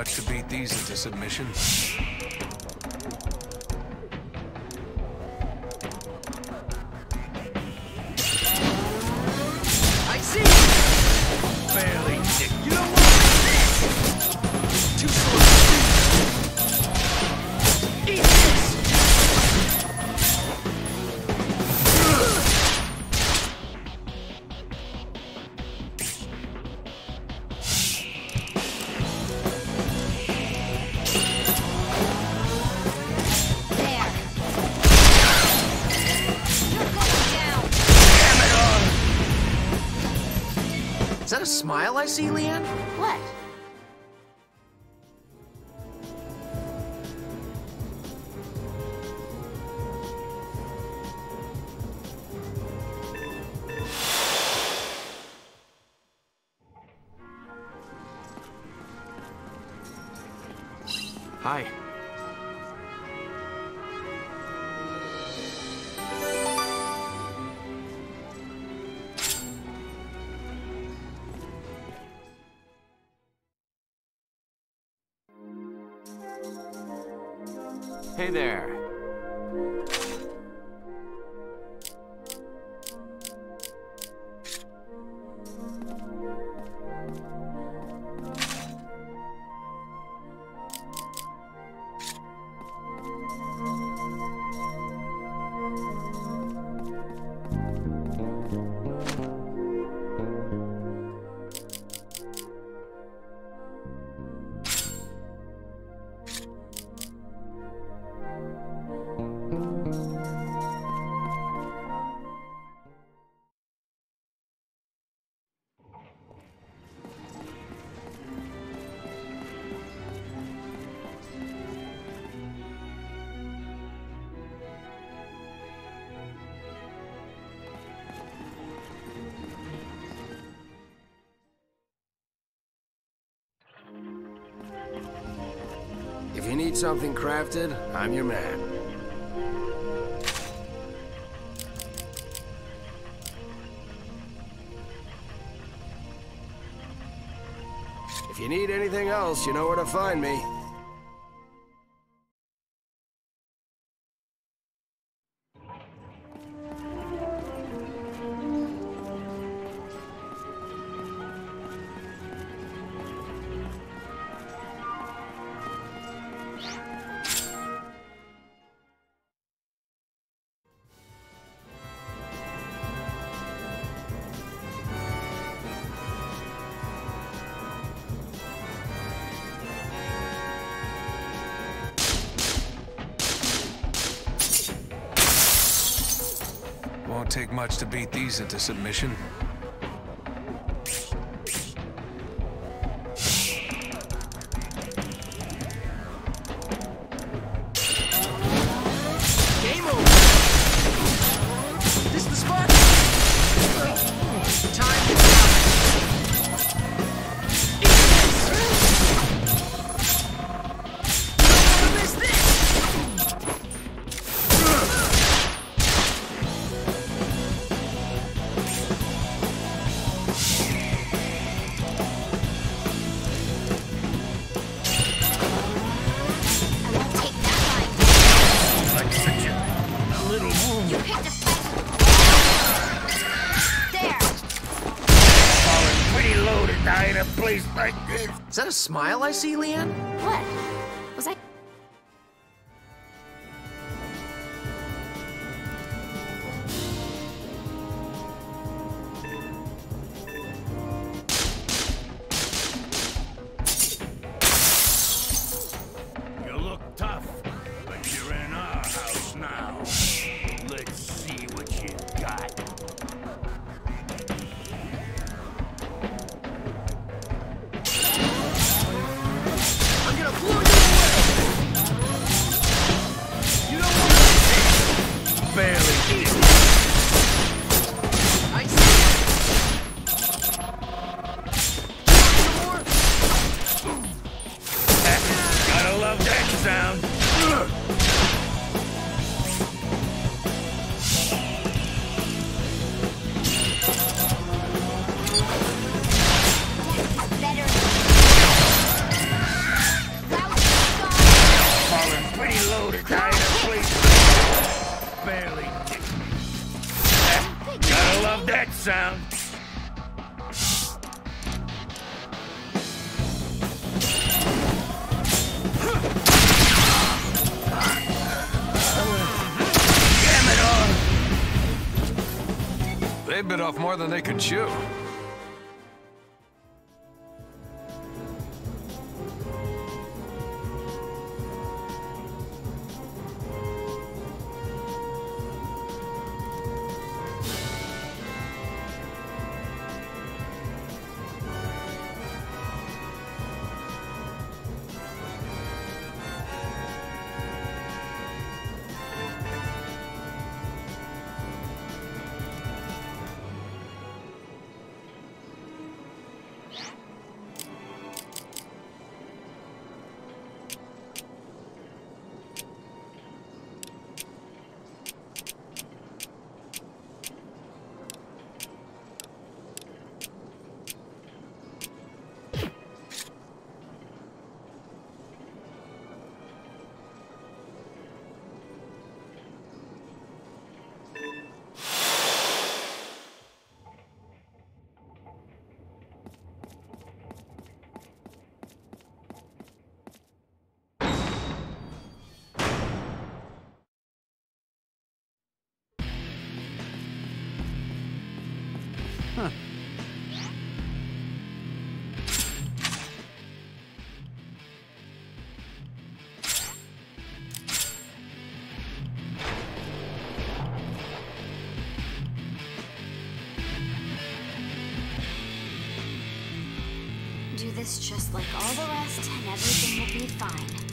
Much to beat these into submission. I see, Leanne? What? Hi. There. Need something crafted, I'm your man. If you need anything else, you know where to find me. take much to beat these into submission. a smile I see, Leanne? What? more than they could chew. this just like all the rest, and everything will be fine.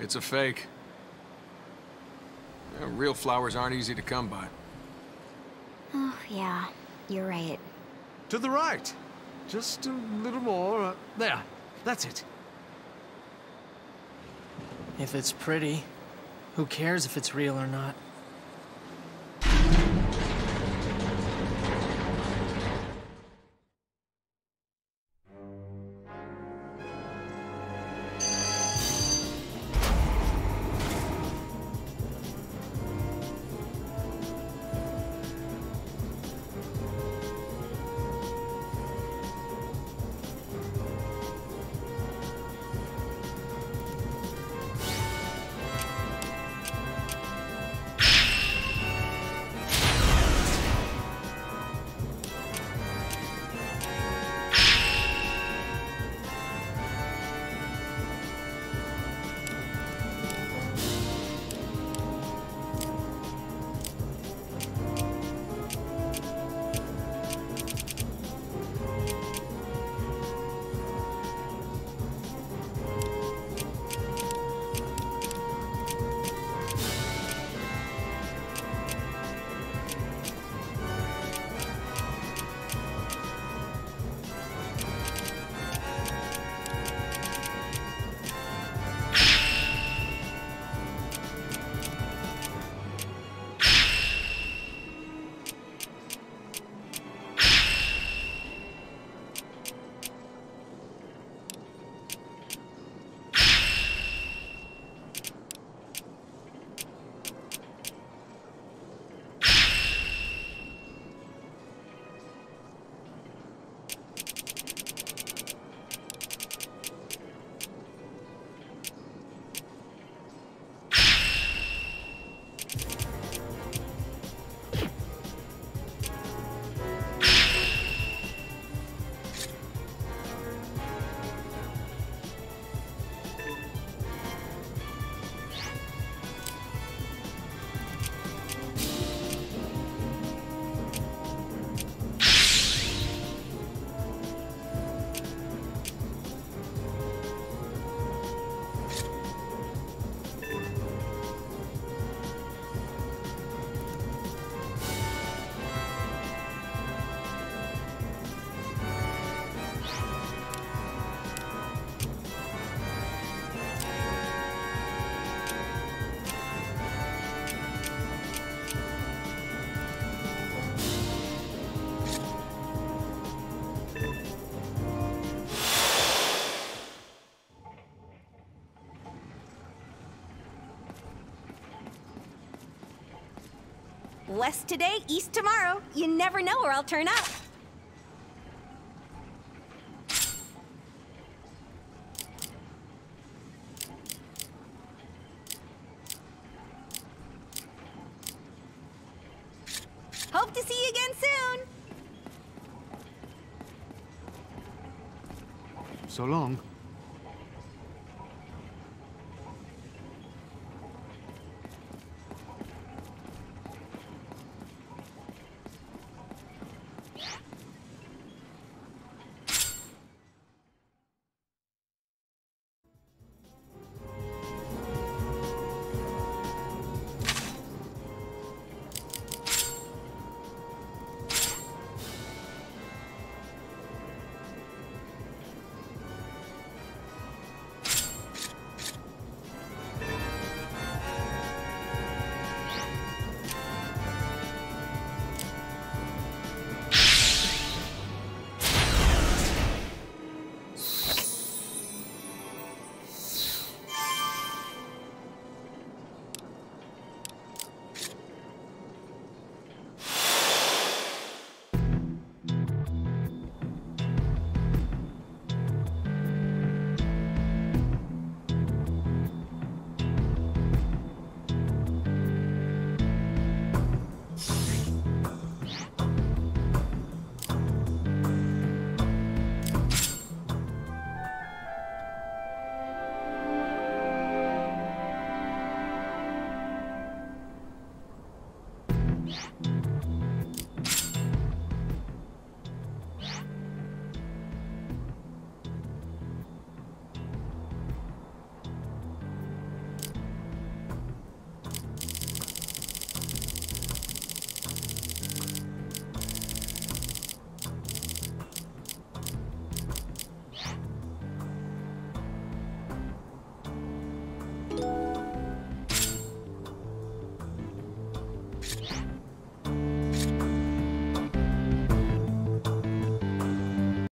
It's a fake. Yeah, real flowers aren't easy to come by. Oh, yeah. You're right. To the right. Just a little more. Uh, there. That's it. If it's pretty, who cares if it's real or not? West today, east tomorrow. You never know where I'll turn up. Hope to see you again soon. So long.